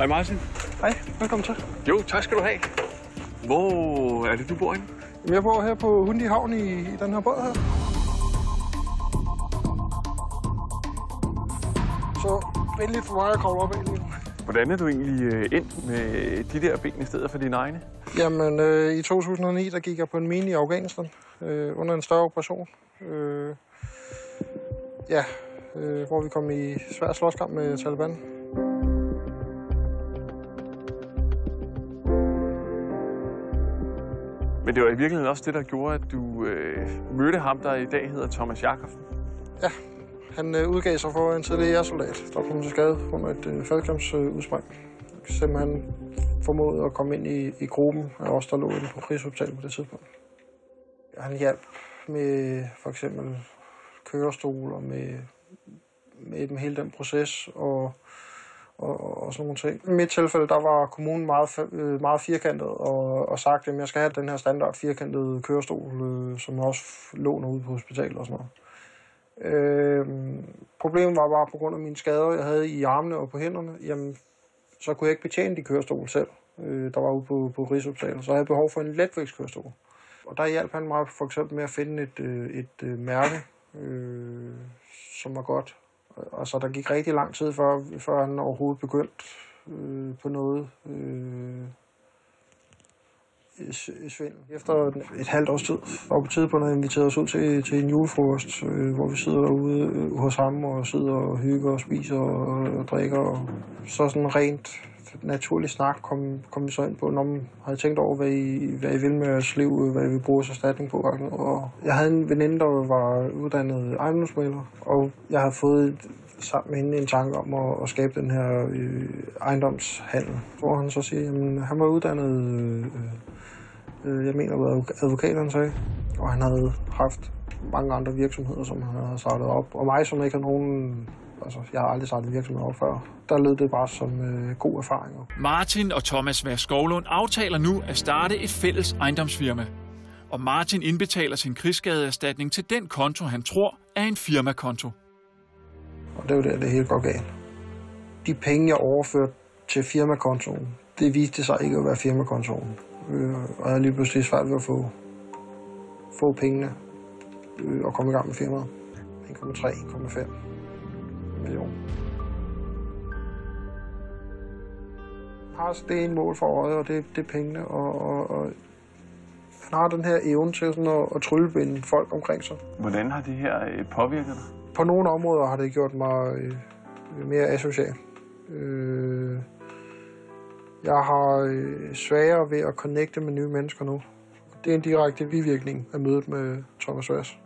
Hej Martin. Hej, velkommen til. Jo, tak skal du have. Hvor er det, du bor henne? Jamen, Jeg bor her på Hundi Havn i, i den her båd her. Så venligt for mig at kravle op nu. Hvordan er du egentlig øh, endt med de der ben i stedet for dine egne? Jamen, øh, i 2009, der gik jeg på en mini i Afghanistan øh, under en større operation. Øh, ja, øh, hvor vi kom i svær slåskamp med Taliban. Men det var i virkeligheden også det, der gjorde, at du øh, mødte ham, der i dag hedder Thomas Jakobsen. Ja, han øh, udgav sig for en tidligere jægersoldat, der kom til skade under et øh, faldskærmsudspring. Simpelthen formåede at komme ind i, i gruppen af os, der lå inde på Krigshospitalet på det tidspunkt. Han hjalp med for eksempel kørestol og med, med dem hele den proces og, og, og sådan nogle ting. I mit tilfælde, der var kommunen meget, øh, meget firkantet og, og sagt, at jeg skal have den her standard firkantede kørestol, øh, som også låner ud på hospitalet og sådan noget. Øh, problemet var bare på grund af mine skader, jeg havde i armene og på hænderne, jamen, så kunne jeg ikke betjene de kørestol selv, øh, der var ude på, på Rigshospitalet. Så jeg havde behov for en letvægtskørestol. Og der hjalp han mig for eksempel med at finde et, øh, et øh, mærke, øh, som var godt. Og så der gik rigtig lang tid, før, før han overhovedet begyndte øh, på noget. Øh, svindel. Efter et halvt års tid var på tidspunkt har inviteret os ud til, til en julefrokost, øh, hvor vi sidder derude øh, hos ham og sidder og hygger og spiser og, og drikker. Og så sådan rent naturlig snak kom, kom vi så ind på, når man havde tænkt over, hvad I, hvad I vil med jeres liv, øh, hvad I vil bruge jeres erstatning på. Og jeg havde en veninde, der var uddannet ejendomsmælder, og jeg havde fået sammen med hende en tanke om at, at skabe den her øh, ejendomshandel. Hvor han så siger, at han var uddannet øh, øh, jeg mener, hvad advokat han sagde. Og han havde haft mange andre virksomheder, som han havde startet op. Og mig, som ikke har nogen... Altså, jeg har aldrig startet virksomhed op før. Der lød det bare som øh, god erfaring. Martin og Thomas Vær Skovlund aftaler nu at starte et fælles ejendomsfirma. Og Martin indbetaler sin krigsskadeerstatning til den konto, han tror er en firmakonto. Og det var der, det hele går galt. De penge, jeg overførte til firmakontoen, det viste sig ikke at være firmakontoen. Øh, og jeg havde lige pludselig svært ved at få, få pengene øh, og komme i gang med firmaet. 1,3-1,5 millioner. Har det ene mål for øjet, og det, det er pengene. Og, og, og han har den her evne til sådan at, at tryllebinde folk omkring sig. Hvordan har det her øh, påvirket dig? På nogle områder har det gjort mig øh, mere asocial. Øh, jeg har øh, sværere ved at connecte med nye mennesker nu. Det er en direkte bivirkning af mødet med Thomas Vass.